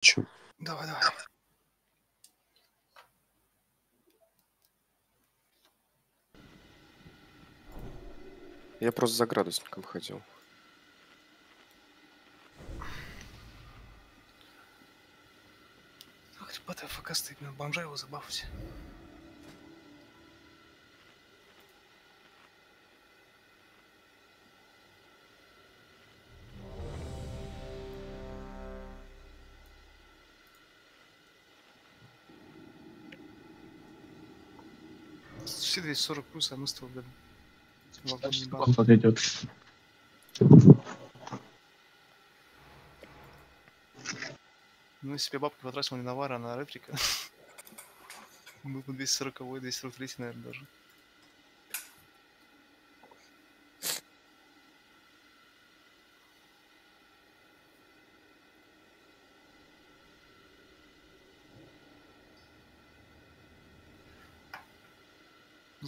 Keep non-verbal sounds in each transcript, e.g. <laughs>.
Чё? Давай, давай. Я просто за градусником ходил. Ах, ребята, надо бомжа его забавить. Все 240 плюс, а мы с тобой, блин. вагон подойдет. Ну, если бы я бабки потратил не на вара, а на реплика. Был бы 240 243, наверное, даже.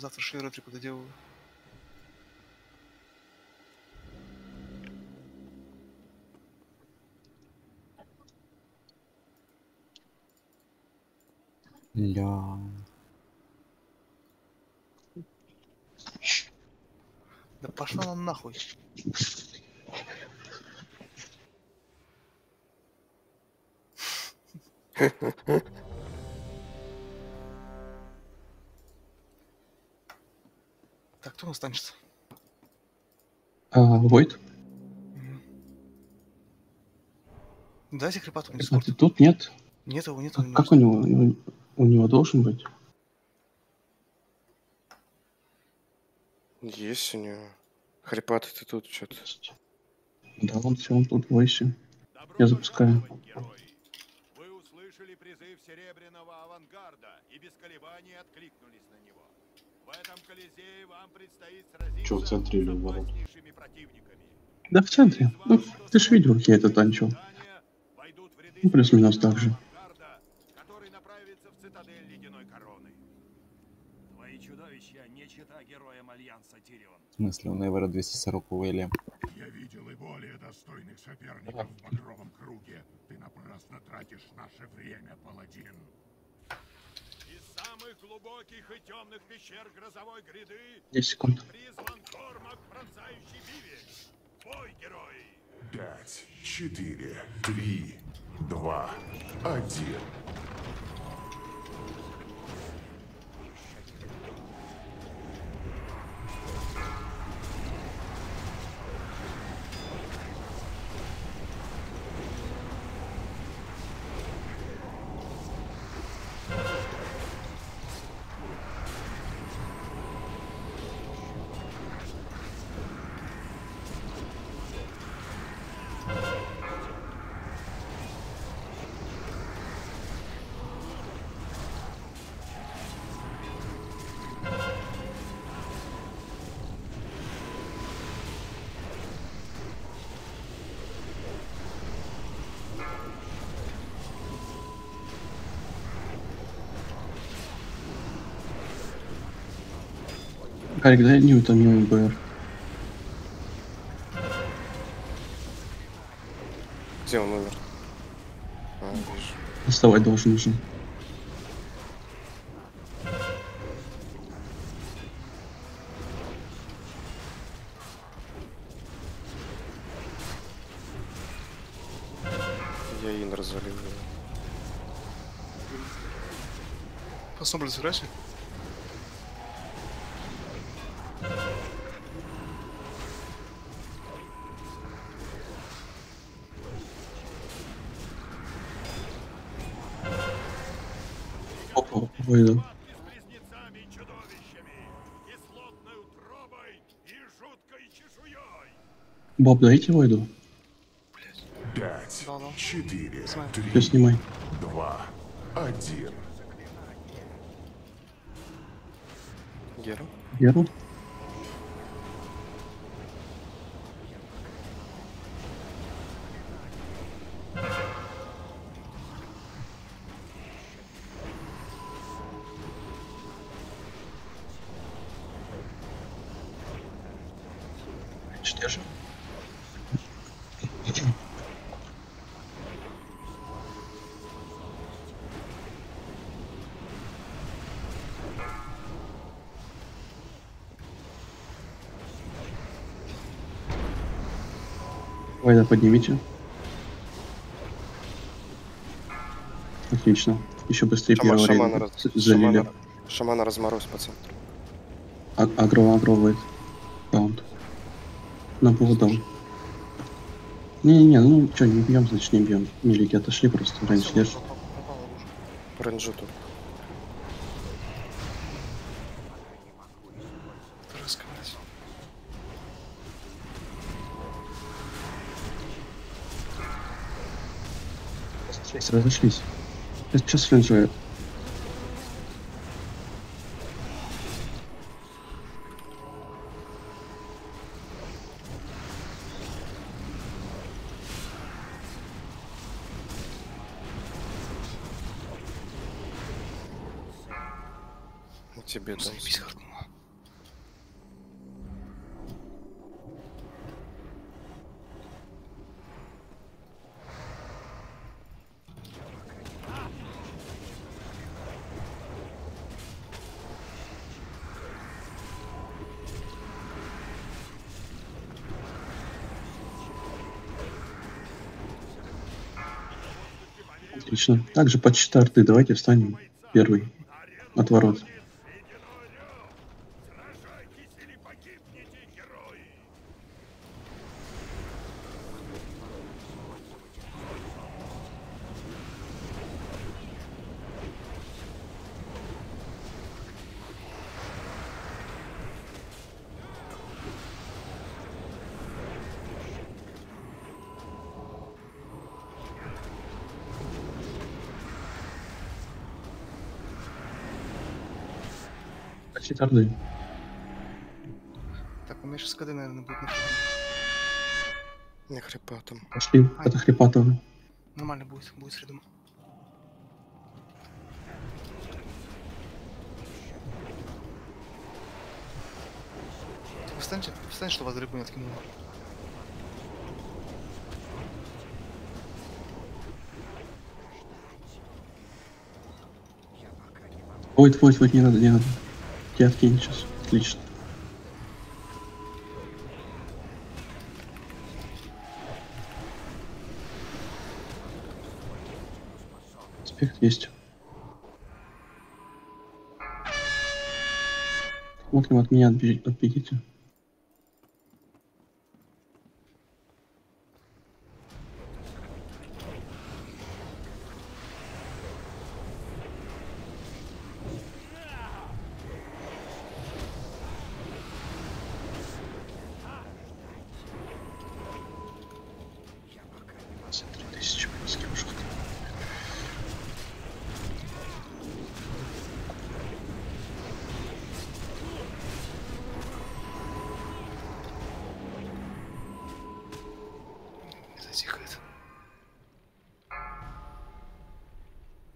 Завтра и реплику доделаю. Ля. Да пошла она нахуй. Так, кто у нас танчится? А, Войт? Дайте крепату мне А спорт. ты тут нет? Нет его, нет А его. как у него? У него- У него должен быть. Есть у него. Хрипатый ты тут что-то. Да, он все, он тут в войсе. Добро Я запускаю. Вы услышали призыв Серебряного авангарда и без колебаний откликнулись на него. В этом Колизее вам предстоит сразиться Чё в центре или противниками. Да в центре. Ну, ты ж видел, как я это танчил. Ну, плюс-минус так же. в цитадель Ледяной Короны. Твои чудовища не чита героям Альянса Тирион. В смысле, у Невера 240 или... Я видел и более достойных соперников в багровом круге. Ты напрасно тратишь наше время, паладин. Самых глубоких и темных пещер грозовой гряды 10 секунд. призван Тормак, пронзающий бивень. Бой, герой! Пять, четыре, три, два, один. Гарик, дай Ньютон, Ньютон БР. Где он умер? А, вижу. Доставать должен уже. Я ин развалил его. Посмотрим, сыграйся. Чешуей. Боб, дайте выйду. Пять, четыре, Снимай. Все, три, снимай. два, один. Гера? Геру. Войда поднимите. Отлично. Еще быстрее Шама- первого шамана, раз- залили. шамана, шамана разморозь по центру. А- Агро, агро, войд. Каунт. На полдом. Не-не-не, ну что, не бьем, значит не бьем. Милики отошли просто, раньше. По рейнджу тут. Трыска, блядь. Шесть разошлись. Сейчас флинжует. Ну, Тебе дам. Заебись, хартнуло. Отлично. Также под щиты давайте встанем. Первый. От ворот. Щиты арты. Так, у меня сейчас КД, наверное, будет на Не хрипа там. Пошли. Это хрипатовый. Нормально будет, будет среду. Встаньте, встань, что вас грибу не откинуло. Войд, войд, войд, не надо, не надо. Тебя откинь сейчас. Отлично. Аспект есть. Смотрим, от меня отбеги- отбегите.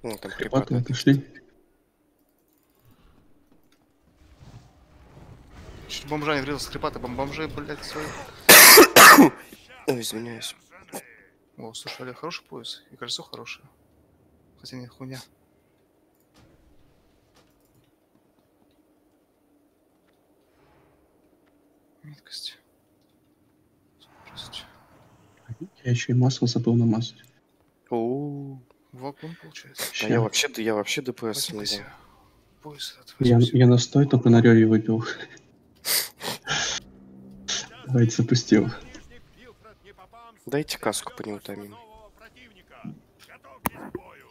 Ну, там хрипа. Хрипатовый отошли. Чуть бомжа не врезал, скрипаты, бом бомжи, блядь, свои. <coughs> Ой, извиняюсь. О, слушай, Олег, хороший пояс. И кольцо хорошее. Хотя не хуйня. Меткость. Скорость. Я еще и масло забыл намазать. О, Вакуум получается. а я вообще, я вообще ДПС этот. Я, я настой только на реве выпил. Давайте запустил. Дайте каску по бою.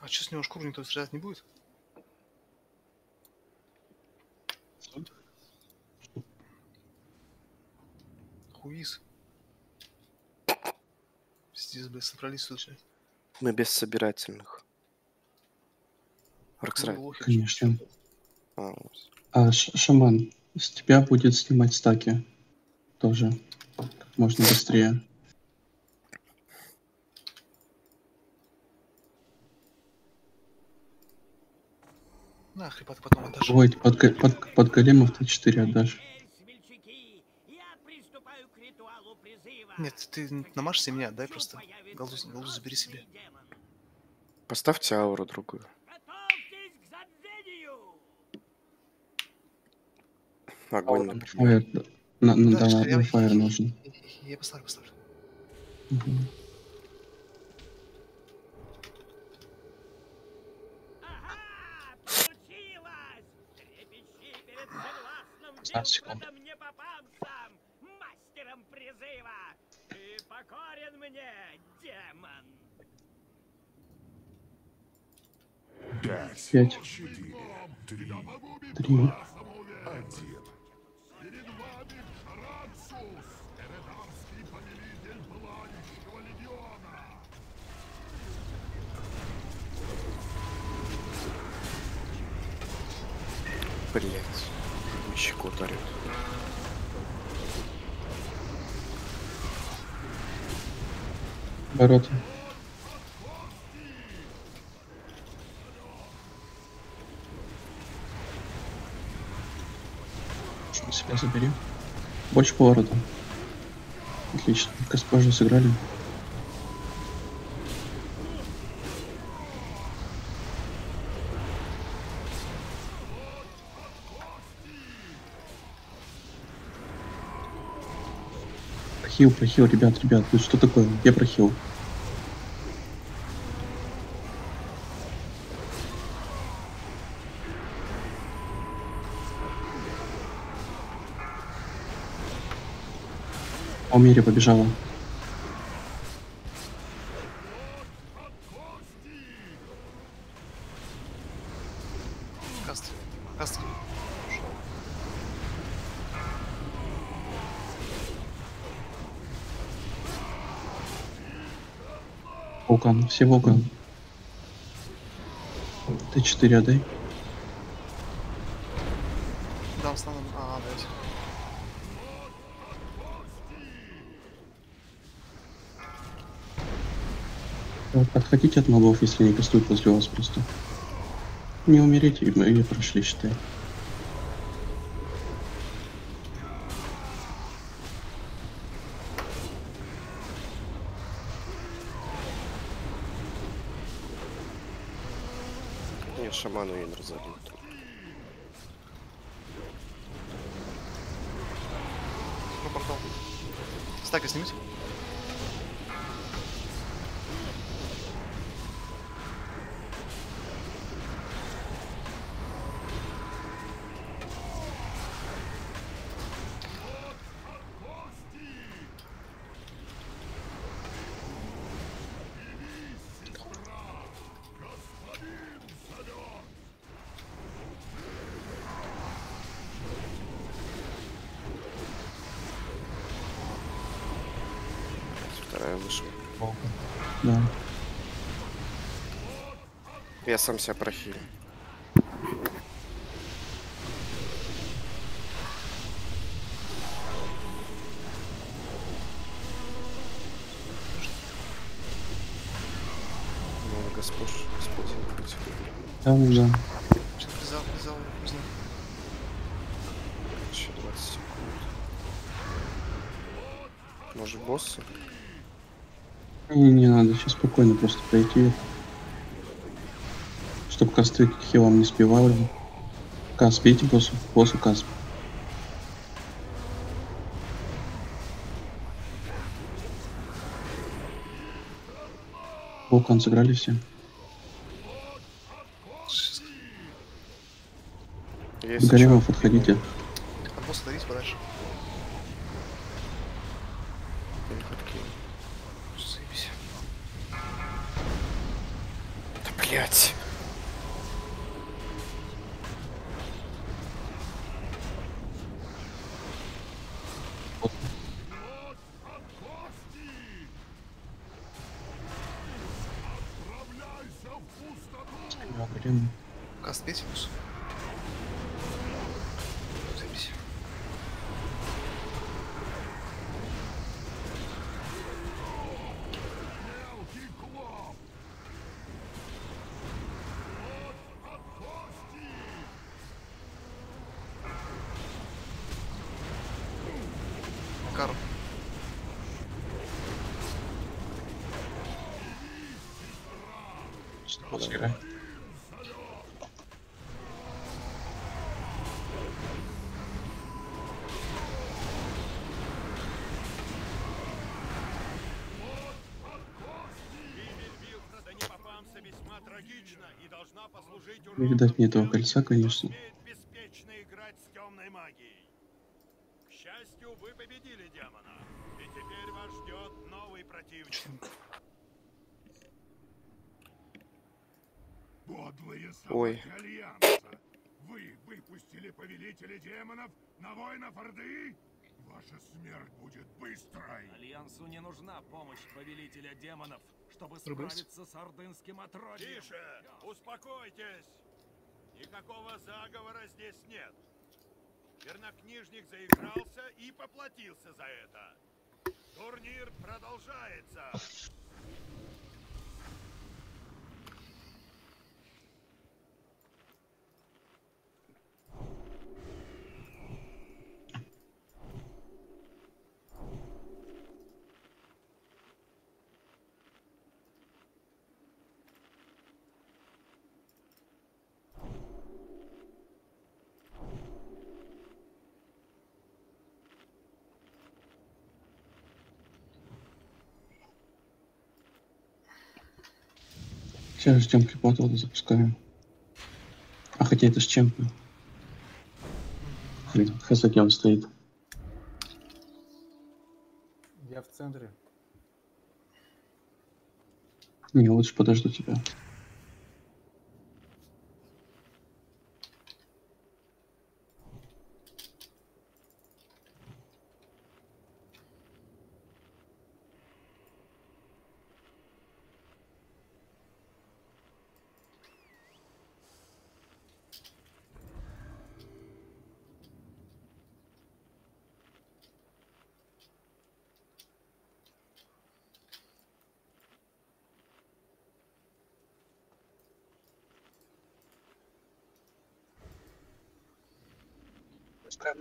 А что с него шкуру никто стрелять не будет? Хуиз. Пиздец, блядь, собрались блядь. Мы без собирательных. Роксрай. Конечно. А. А, Ш- шаман, с тебя будет снимать стаки. Тоже. Как можно быстрее. На, хрипаты потом отдашь. Войд, под, под, под големов Т4 отдашь. Нет, ты намажься меня, дай просто. Голду, голду забери себе. Поставьте ауру другую. Огонь, например. Ой, На, на, Да, да, что я- на фаер нужен. Я, я- я поставлю, поставлю. Мгм. Получилось! Трепещи перед согласным 15 секунд. Мастером призыва! Покорен мне, демон! Пять. Пять. Четыре. Три. Три. Один. Перед вами Шарансус, Эредарский повелитель Пылающего Легиона. Блять. Щеку ударит. Ворота. На себя забери. Больше поворота. Отлично. Госпожи сыграли. Прохил, прохил, ребят, ребят, ну что такое? Где прохил? Умере побежала. Вулкан, все вулкан. Т4 отдай. Дам станом. А, блядь. Отходите от мобов, если они кастуют возле вас просто. Не умереть, и мы прошли, считай. Шаману Инр залил. Ну, портал. Стаки снимите. Я сам себя прохилю. Ну, Господь, Господь, против меня. Да, призал, признал. Еще 20 секунд. Может, боссы? Не, не надо, сейчас спокойно просто пройти. Чтоб косты хилом не спевали. Кас, бейте боссу, боссу кас. Вулкан сыграли все. Есть Горемов, отходите. Видать, не этого кольца, конечно. смеет беспечно играть с темной магией. К счастью, вы победили демона, и теперь вас ждет новый противник. Подлые Ой. Альянса! Вы выпустили повелителя демонов на воинов Орды? Ваша смерть будет быстрой! Альянсу не нужна помощь повелителя демонов, чтобы справиться с ордынским отродьем. Тише! Успокойтесь! Никакого заговора здесь нет. Чернокнижник заигрался и поплатился за это. Турнир продолжается. Сейчас ждем крипоту, запускаем. А хотя это с чем? Блин, хз где он стоит. Я в центре. Не, лучше подожду тебя.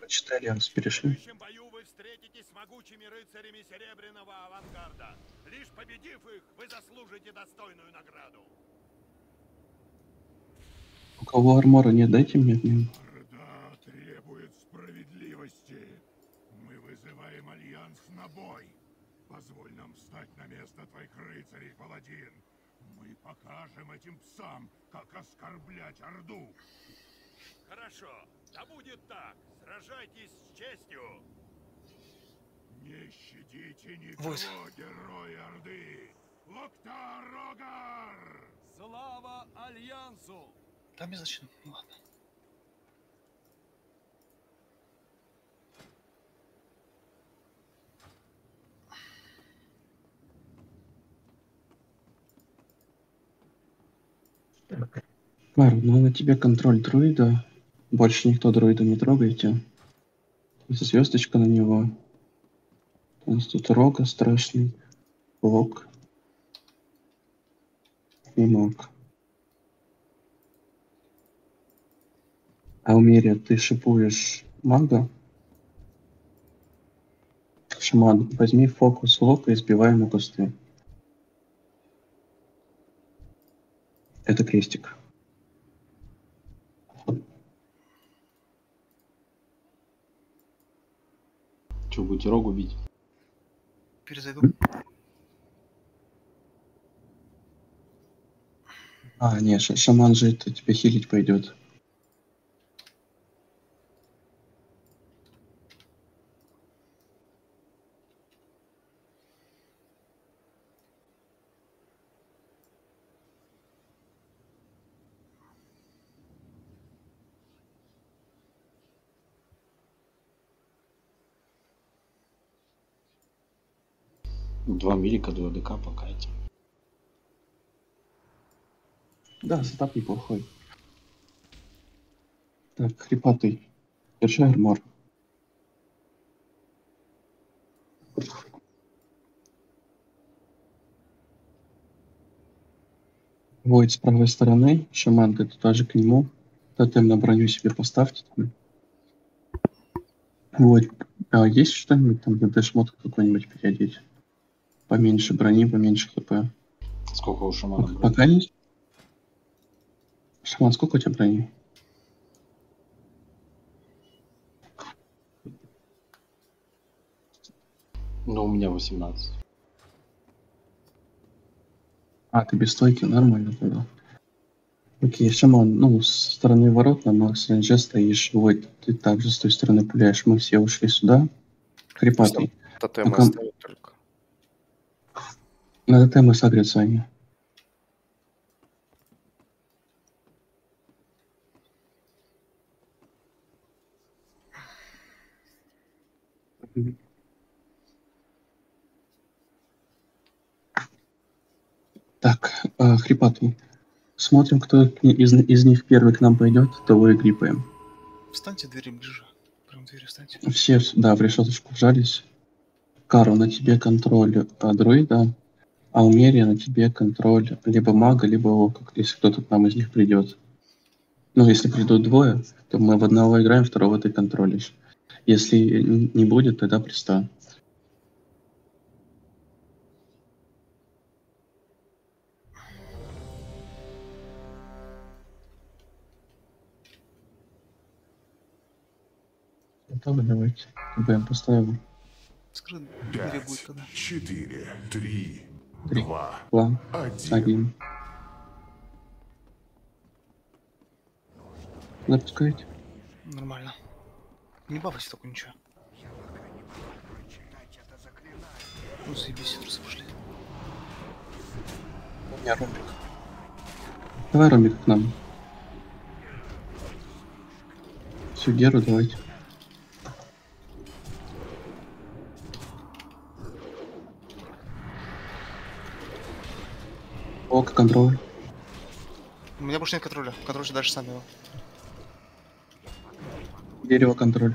Альянс, В перешли. следующем бою вы встретитесь с могучими рыцарями Серебряного Авангарда. Лишь победив их, вы заслужите достойную награду. У кого armor а нет, дайте мне одну. Орда требует справедливости. Мы вызываем Альянс на бой. Позволь нам встать на место твоих рыцарей, паладин. Мы покажем этим псам, как оскорблять Орду. Хорошо, да будет так. Сражайтесь с честью. Не щадите никого, Вот. герои Орды! Локтар Рогар! Слава Альянсу! Там я зачем? Ну ладно. Пар, ну на тебе контроль друида. Больше никто друида не трогайте. Звездочка на него. У нас тут рога страшный. Лок. И мог. А умере ты шипуешь мага? Шаман, возьми фокус лока и сбивай ему кусты. Это крестик. Че, будете рогу бить? Перезайду. А, не, ша- шаман же это тебя хилить пойдет. Два милика, два ДК пока эти. Да, setup неплохой. Так, хрипатый. Держи armor. Void с правой стороны, шаман ты тоже к нему. Тотем на броню себе поставьте. Вот. А есть что-нибудь там, ДД шмот какой-нибудь переодеть? Поменьше брони, поменьше хп. Сколько у шамана Пока, брони? пока не... Шаман, сколько у тебя брони? Ну, у меня 18. А, ты без стойки, нормально тогда. Окей, Шаман, ну, с стороны ворот на Макс Рейнже стоишь, Войт, ты также с той стороны пуляешь, мы все ушли сюда. Хрипатый. Тотемы Ну-ка. оставят только. На ТТ мы сагрятся они. Мгм. Так, э, Хрипатый. Смотрим, кто из, из них первый к нам пойдет, того и грипаем. Встаньте двери ближе. Прям двери встаньте. Все, да, в решеточку вжались. Кару, на тебе контроль а, друида, а у Мерия на тебе контроль либо мага, либо ока, если кто-то к нам из них придет. Ну, если придут двое, то мы в одного играем, второго ты контролишь. Если не будет, тогда приста. Готовы? Давайте. БМ поставим. Скрыт Пять, четыре, три, Три. два, Два, один. один. Запускайте. Нормально. Не бафайся только ничего. Ну заебись, трусы пошли. У меня ромбик. Давай ромбик к нам. Всю геру давайте. Ока контроль. У меня больше нет контроля. Контроль дальше сами его. Дерево контроль.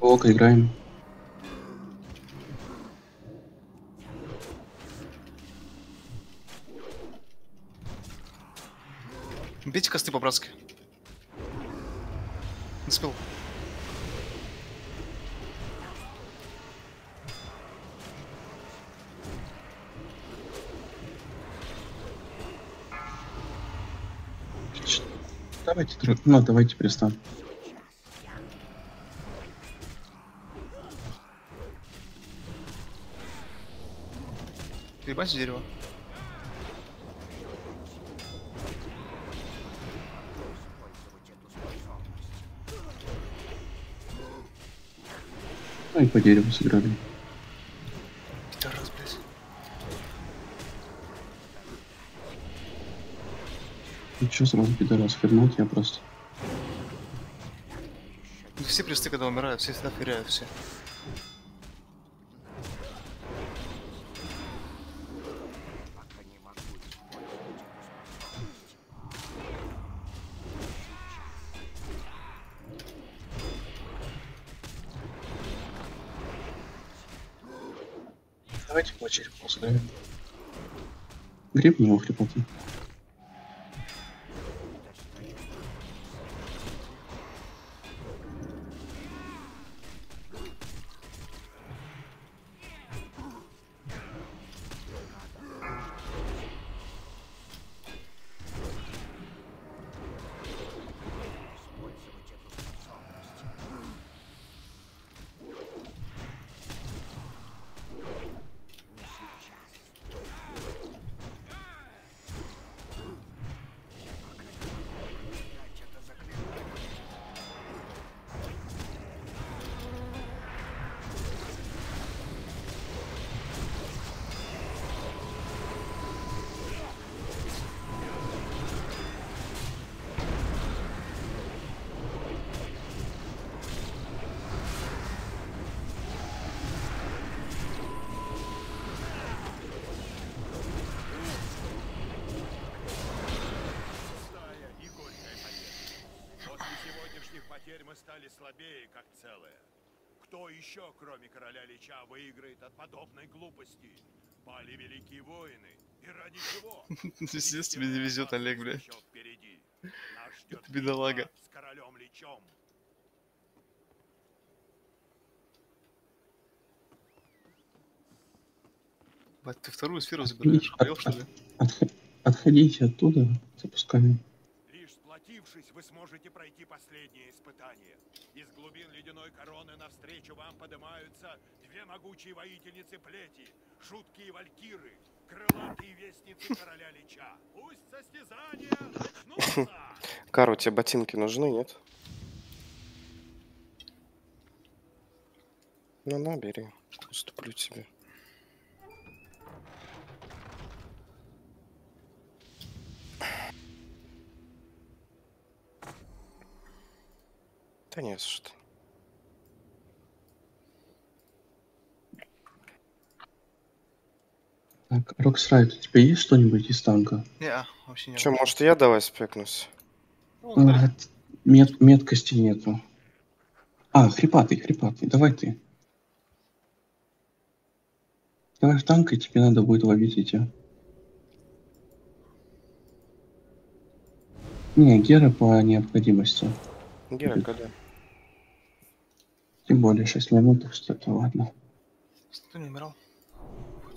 Ока играем. Бейте косты по-братски. Не спел. Давайте, ну давайте перестанем. Ебать дерево. Ну и по дереву сыграли. Ну чё сразу пидорас, хернуть я просто. Все престы, когда умирают, все всегда феряют все. Давайте по черепу сыграем. Гриб него хрипоты. Кто еще, кроме короля Лича, выиграет от подобной глупости? Пали великие воины. И ради чего? <laughs> Пиздец, тебе не везет, Олег, блядь. <laughs> Это бедолага. С королем Личом. Бать, ты вторую сферу забираешь. Отходите оттуда, запускаем. Сплотившись, вы сможете пройти последнее испытание. Из глубин ледяной короны навстречу вам поднимаются две могучие воительницы плети, жуткие валькиры, крылатые вестницы короля Лича. Пусть состязания начнутся! <coughs> Кару, тебе ботинки нужны, нет? Ну, на, бери. Уступлю тебе. За что. Так, Роксрайт, у тебя есть что-нибудь из танка? Не, вообще нет. Че, может, я давай спекнусь? Ну, да. А, мет- меткости нету. А, хрипатый, хрипатый, давай ты. Давай в танк, и тебе надо будет ловить эти. Не, Гера по необходимости. Гера, когда? Тем более 6 минут, так что это ладно. Кто не умирал?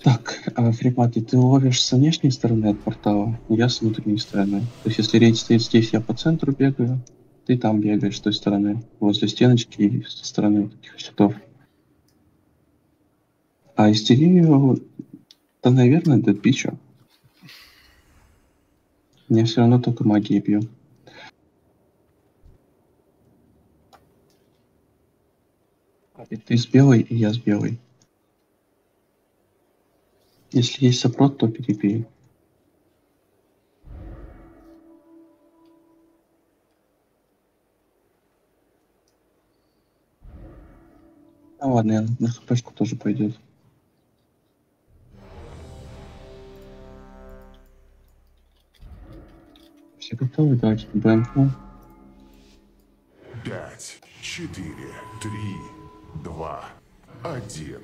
Так, а Фрипатый, ты ловишь с внешней стороны от портала, я с внутренней стороны. То есть если рейд стоит здесь, я по центру бегаю, ты там бегаешь с той стороны, возле стеночки и со стороны вот этих щитов. А истерию, да, наверное, Дэдбича. Мне все равно только магией бью. И ты с белой, и я с белой. Если есть сопрот, то перебей. Ну ладно, я на хпшку тоже пойдет. Все готовы? Давайте БМК. Пять, четыре, три, два, один.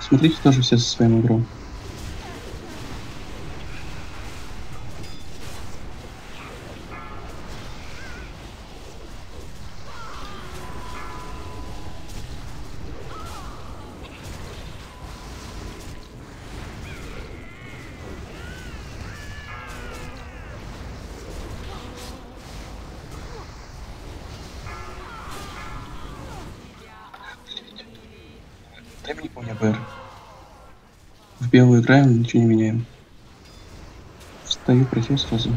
Смотрите тоже все со своим игром. Играем, ничего не меняем. Встаю, просил сразу.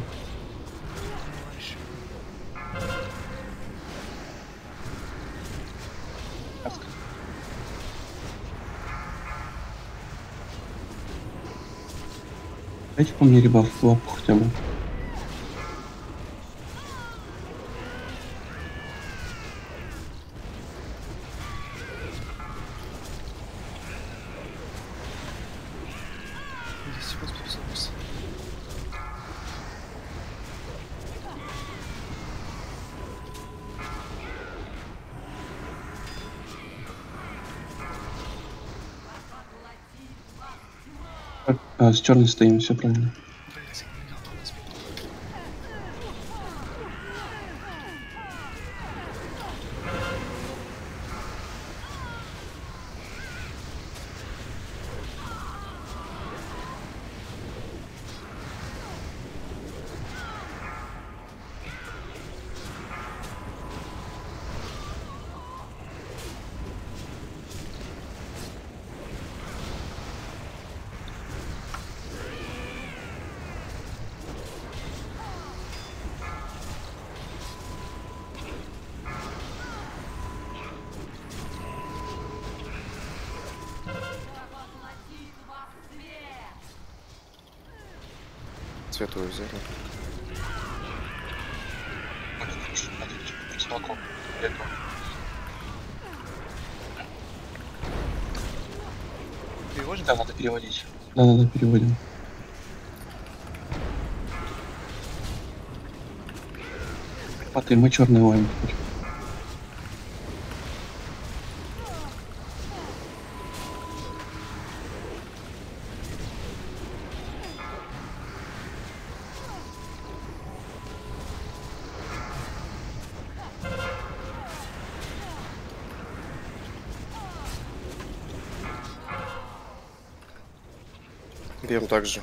Дайте по мне ребаф лапу хотя бы. А, с черной стоим, все правильно. Светлую взяли. Переводим? Да, надо переводить. Да, надо переводим. Паты, мы черный ловим теперь. Бьем также.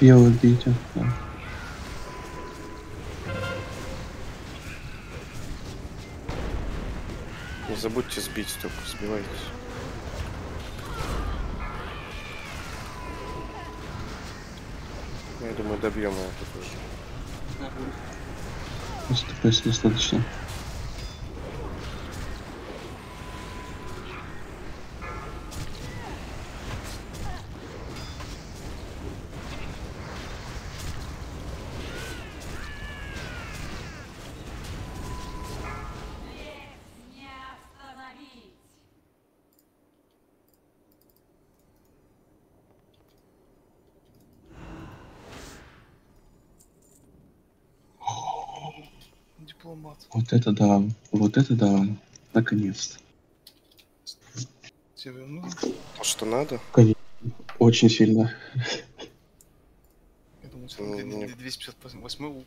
Белый бейте. Да. Не забудьте сбить только, сбивайтесь. Я думаю, добьем его тут уже. Наступайся достаточно. Вот это да. Вот это да. Наконец-то. Тебе, ну, То, что надо. Очень сильно. я думаю, Ну, тебе мне- 258 лук.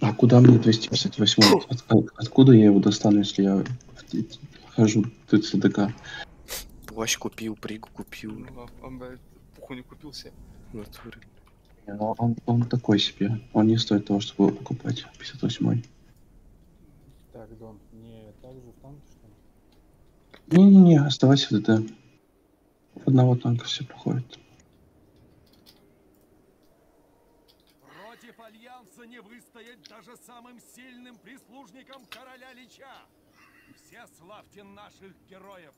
А куда мне 258? От- от- откуда я его достану, если я хожу в ЦДК? Плащ купил, пригу купил. Ну, а, он, блядь, пуху не купил себе. В натуре. Не, ну он, он такой себе. Он не стоит того, чтобы его покупать. 58 Так, Дон, не так же танк, что ли? Не-не-не, оставайся в ДТ. В одного танка все проходит. Против Альянса не выстоять даже самым сильным прислужникам короля Лича. Все славьте наших героев.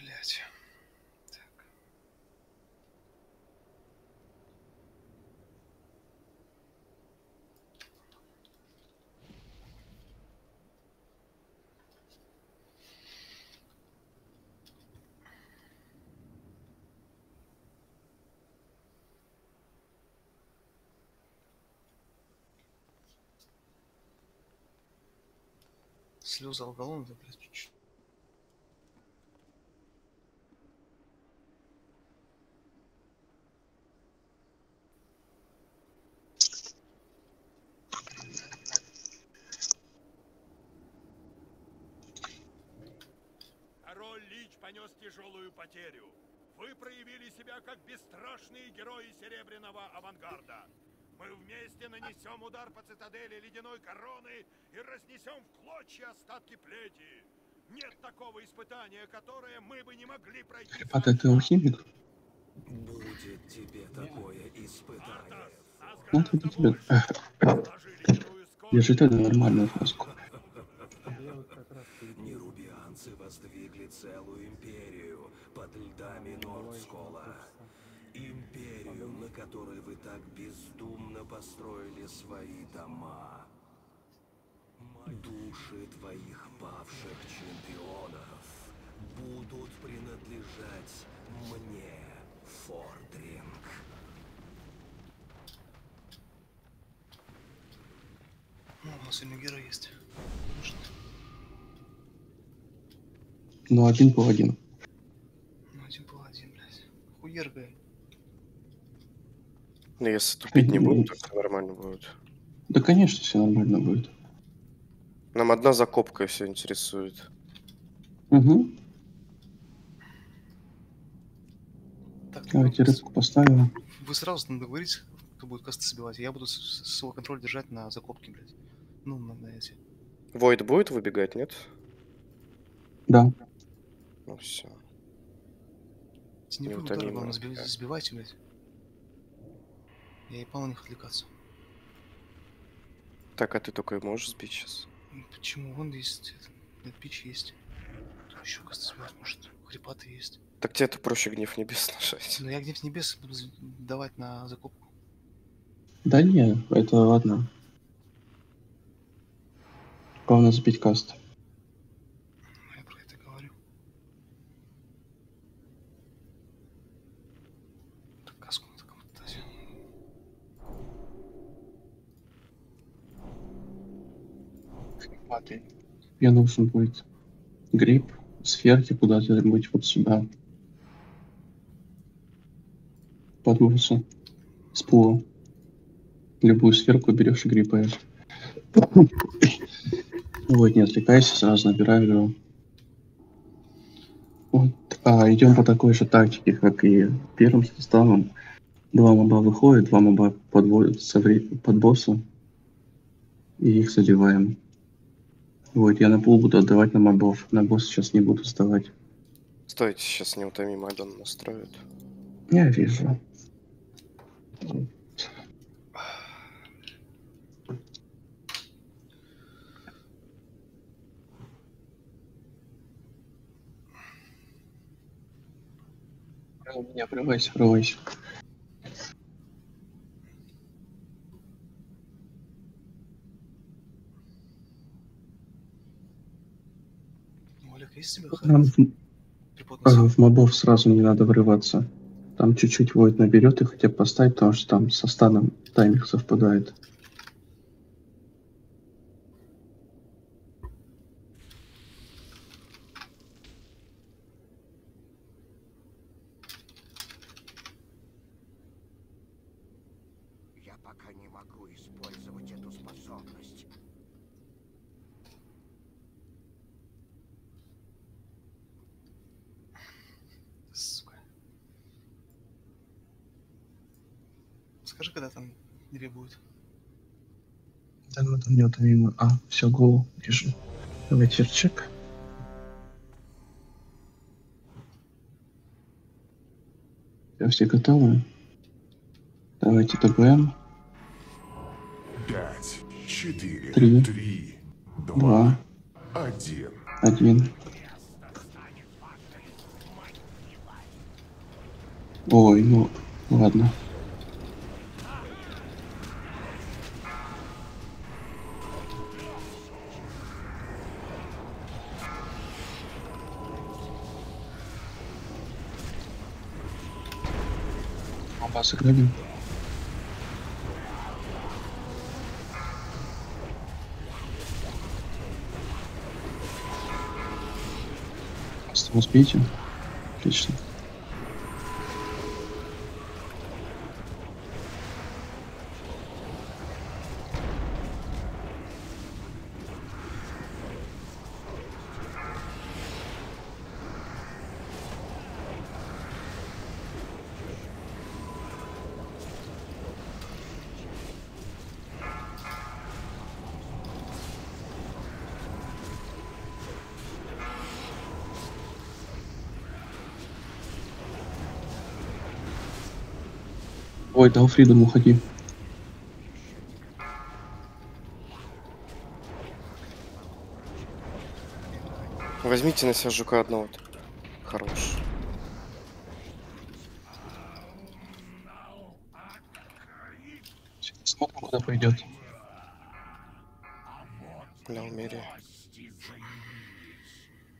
Блять. Так. Слезы алгалон, это, блядь, чуть-чуть. Понес тяжелую потерю. Вы проявили себя как бесстрашные герои Серебряного авангарда. Мы вместе нанесем удар по цитадели ледяной короны и разнесем в клочья остатки плети. Нет такого испытания, которое мы бы не могли пройти. вами. ты алхимик? Будет тебе такое испытание. Артас, Ну, тебе... Держи тогда нормальную фласку. Белый как раз перед ним. Нерубианцы воздвигли целую империю под льдами Нордскола. Империю, на которой вы так бездумно построили свои дома. Души твоих павших чемпионов будут принадлежать мне, Фордринг. Ну, у нас сегодня герой есть. Ну, один по один. ну, один был один, блядь. Хуергай. Ну, если тупить не будем, то все нормально будет. Да, конечно, все нормально будет. Нам одна закопка все интересует. Угу. Так, Давайте рыбку поставим. Вы сразу там договоритесь, кто будет касты собивать. Я буду свой контроль держать на закопке, блядь. Ну, на, на эти. Войд будет выбегать, нет? Да. Ну все. Теневые удары, Неутомимый, главное, сби- сбивайте, блядь. Я ебал на них отвлекаться. Так, а ты только и можешь сбить сейчас. Ну, Почему? Вон есть, это, блядь, пич есть. Кто еще касты собирать может? Хрипаты есть. Так тебе-то проще гнев небес <laughs> нажать. Но я гнев небес буду давать на закупку. Да не, это ладно. Главное сбить каст. Ну, Я про это говорю. Так, каску надо кому-то дать. Мне нужен будет гриб, сферки куда-то быть вот сюда. Подбросу. с пула. Любую сферку берешь и грипаешь. Вот, не отвлекайся, сразу набираю игру. Вот, а, идем по такой же тактике, как и первым составом. Два моба выходят, два моба подводятся под босса. И их задеваем. Вот, я на пул буду отдавать на мобов. На босс сейчас не буду сдавать. Стойте, сейчас неутомимый аддон настроят. Я вижу. Не обрывайся, обрывайся. Олег, есть у тебя Нам в, а, мобов сразу не надо врываться. Там чуть-чуть воет наберет и хотя бы поставить, потому что там со станом тайминг совпадает. Я пока не могу использовать эту способность. Сука. Скажи, когда там две будет. Да, неутомимо. А, все, гол, вижу. Давай черчик. Все, все готовы? Давайте ТБМ. Пять, четыре, Три, три, Два, один. один. Ой, ну, ладно. Просто успейте. Отлично. Ой, дал Фридом, уходи. Возьмите на себя жука одного. Хорош. Смотрим, куда пойдет. На умере.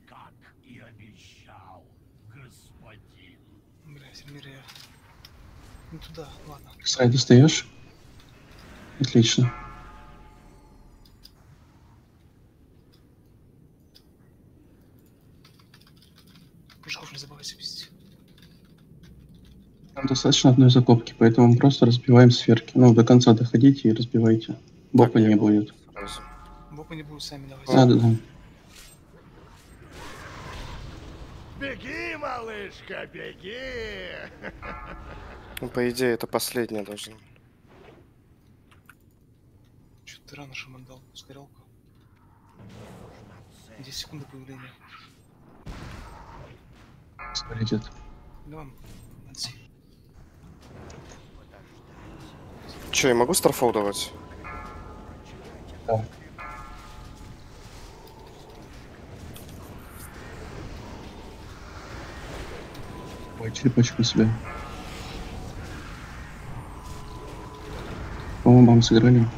Как и обещал, господин. Блять, Мирия. Не туда, ладно. Сайд достаешь? Отлично. Пожалуйста, не забывайте пиздить. Нам достаточно одной закопки, поэтому мы просто разбиваем сферки. Ну, до конца доходите и разбивайте. Бопа не будет. Бопа не будет сами давайте. Да, да, да. Беги, малышка, беги! <laughs> Ну, по идее, это последняя должна. Чё ты рано шаман дал? Ускорялку. 10 секунд до появления. Смотрите. Давай, Анси. Че, я могу старфол давать? Да. Ой, черепочку себе. По-моему, вам сыграли.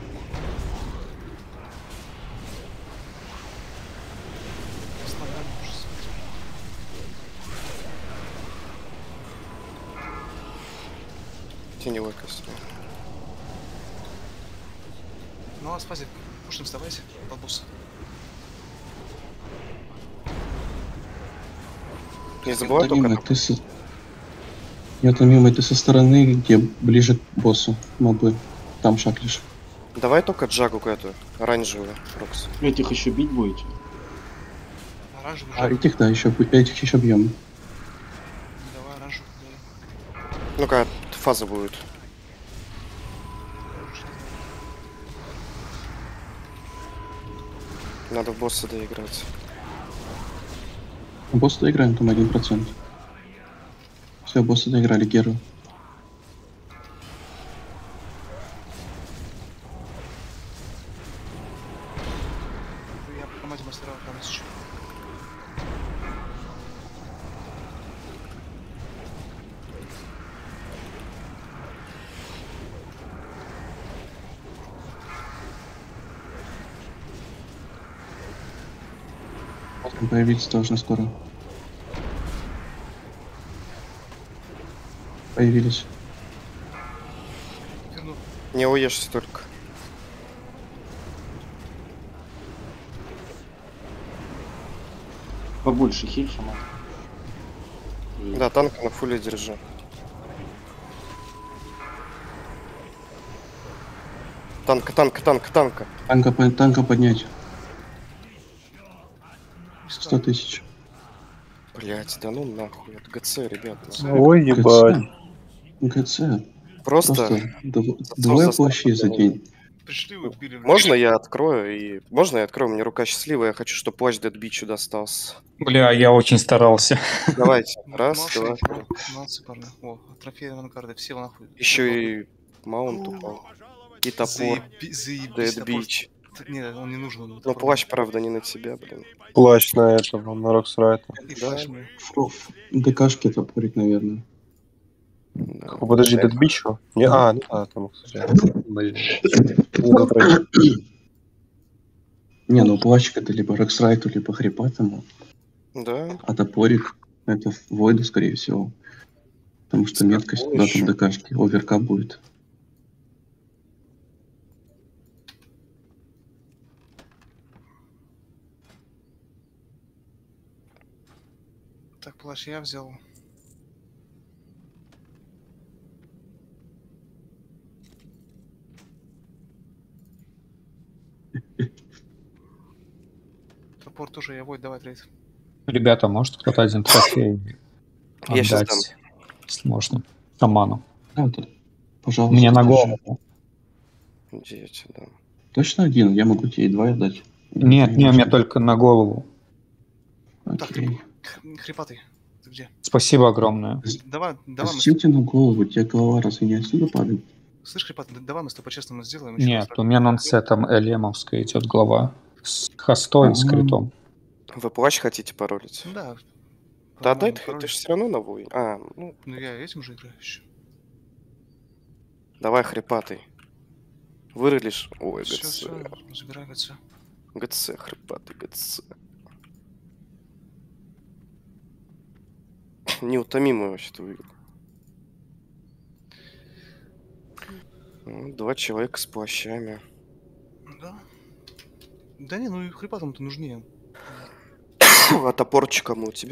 Теневой костюм. Ну, а спази, пушим вставайте босса. Не забывай только... ты, с- Неутомимый, ты со стороны, где ближе к боссу мобы. Там шаклишь. Давай только Джагу эту, оранжевую, Рокс. Этих еще бить будете? Оранжевый А этих, да, еще, этих еще бьем. Давай оранжевый. давай. Ну-ка, фаза будет. Надо в босса доиграть. Босса доиграем, там 1%. Все, босса доиграли, Геру. Появиться должны скоро. Появились. Не уешься только. Побольше хиль, шаман. Да, танк на фуле держи. Танка, танка, танка, танка. Танка, по- танка поднять. 100 тысяч. Блять, да ну нахуй, это ГЦ, ребят. Ой, ебать. ГЦ. Просто, Просто дв- двое плащей за день. Пришли, можно я открою и... Можно я открою? Мне рука счастливая, я хочу, чтобы плащ Dead Бичу достался. Бля, я очень старался. <laughs> Давайте, Ну, раз, два. Молодцы, парни. О, трофеи авангарда, все нахуй. Еще и маунт упал. И топор. Заеби- заебись, Dead. Beach. Не, он не нужен. он Ну, плащ, правда, не на тебя, блин. Плащ на этого, на Роксрайта. И Да. флеш мой. Фруф. ДКшки топорик, наверное. Да. О, Подожди, Dead Beach? Не, а, ну да, там, кстати. Блин. Не ну плащик это либо Рексрайту, либо Хрипатому. Да, А топорик это Войду, скорее всего. Потому что меткость куда там ДКшки. Оверка будет. Так, плащ я взял. Топор тоже я войд, давай трейд. Ребята, может кто-то один трофей Я отдать, если можно. Шаману. Да, вот, пожалуйста. Мне на голову. дети, да. Точно один? Я могу тебе и два отдать. Нет, не, мне только на голову. Окей. Х- Хрипатый, ты где? Спасибо огромное. Давай, давай мы... зачем тебе на голову? Тебе голова разве не отсюда падает? Слышь, Хрипатый, да- давай мы с тобой по-честному сделаем. Нет, у меня нонсетом Элемовская идет глава. С хостой и с критом. Вы плащ хотите паролить? Да. Да отдай, ты, ты же все равно на вой. А, ну, Ну я этим же играю еще. давай хрипатый. Вырылишь. Ой, Все, ГЦ. все, забирай ГЦ. ГЦ, хрипатый ГЦ. Неутомимый вообще-то выиграл. Ну, Два человека с плащами. Да. Да не, ну и хрипатому-то нужнее. <coughs> А топорчик кому? Тебе?